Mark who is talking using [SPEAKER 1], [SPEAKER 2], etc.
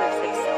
[SPEAKER 1] Netflix exclusive.